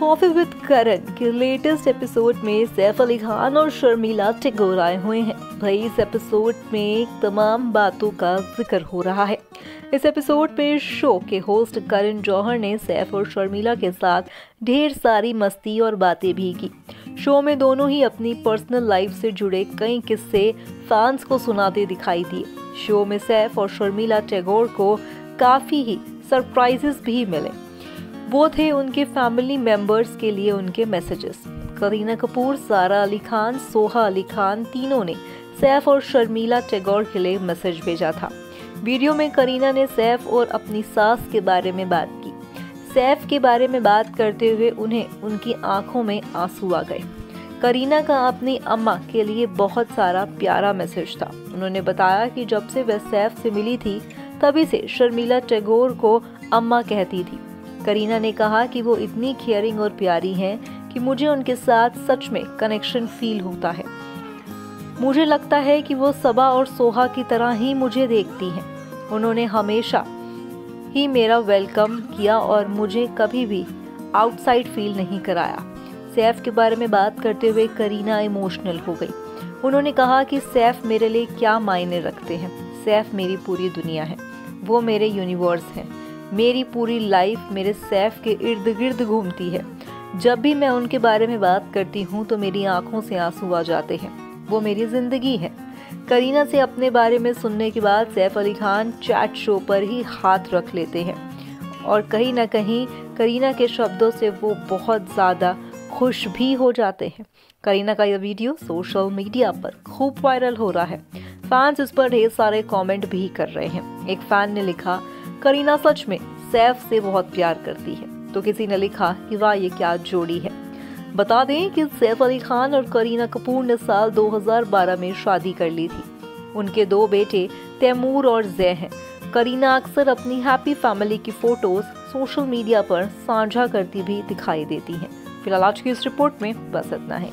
Coffee with करण के latest episode में सैफ अली खान और शर्मिला टेगोर आए हुए हैं। भाई, इस एपिसोड में तमाम बातों का ज़िक्र हो रहा है। इस एपिसोड में शो के होस्ट करण जौहर ने सैफ और शर्मिला के साथ ढेर सारी मस्ती और बातें भी की। शो में दोनों ही अपनी पर्सनल लाइफ से जुड़े कई किस्से फैंस को सुनाते दिखाई दिए। शो में सैफ और शर्मिला टैगोर को काफ़ी ही सरप्राइजेस भी मिले। वो थे उनके फैमिली मेंबर्स के लिए उनके मैसेजेस करीना कपूर, सारा अली खान, सोहा अली खान तीनों ने सैफ और शर्मिला टैगोर के लिए मैसेज भेजा था। वीडियो में करीना ने सैफ और अपनी सास के बारे में बात की। सैफ के बारे में बात करते हुए उन्हें उनकी आँखों में आँसू आ गए। करीना का अपनी अम्मा के लिए बहुत सारा प्यारा मैसेज था। उन्होंने बताया कि जब से वह सैफ से मिली थी, तभी से शर्मिला टैगोर को अम्मा कहती थी। करीना ने कहा कि वो इतनी केयरिंग और प्यारी हैं कि मुझे उनके साथ सच में कनेक्शन फील होता है। मुझे लगता है कि वो सबा और सोहा की तरह ही मुझे देखती हैं। उन्होंने हमेशा ही मेरा वेलकम किया और मुझे कभी भी आउटसाइड फील नहीं कराया। सैफ के बारे में बात करते हुए करीना इमोशनल हो गई। उन्होंने कहा कि सैफ मेरे लिए क्या मायने रखते हैं। सैफ मेरी पूरी दुनिया है। वो मेरे यूनिवर्स हैं। मेरी पूरी लाइफ मेरे सैफ के इर्द गिर्द घूमती है। जब भी मैं उनके बारे में बात करती हूँ तो मेरी आँखों से आँसू आ जाते हैं। वो मेरी ज़िंदगी है। करीना से अपने बारे में सुनने के बाद सैफ अली खान चैट शो पर ही हाथ रख लेते हैं। और कहीं ना कहीं करीना के शब्दों से वो बहुत ज़्यादा खुश भी हो जाते हैं। करीना का यह वीडियो सोशल मीडिया पर खूब वायरल हो रहा है। फैंस इस पर ढेर सारे कमेंट भी कर रहे हैं। एक फ़ैन ने लिखा करीना सच में सैफ से बहुत प्यार करती है। तो किसी ने लिखा कि वाह, ये क्या जोड़ी है। बता दें कि सैफ अली खान और करीना कपूर ने साल 2012 में शादी कर ली थी। उनके दो बेटे तैमूर और जय हैं। करीना अक्सर अपनी हैप्पी फैमिली की फ़ोटोज़ सोशल मीडिया पर साझा करती भी दिखाई देती हैं। फ़िलहाल आज की इस रिपोर्ट में बस इतना है।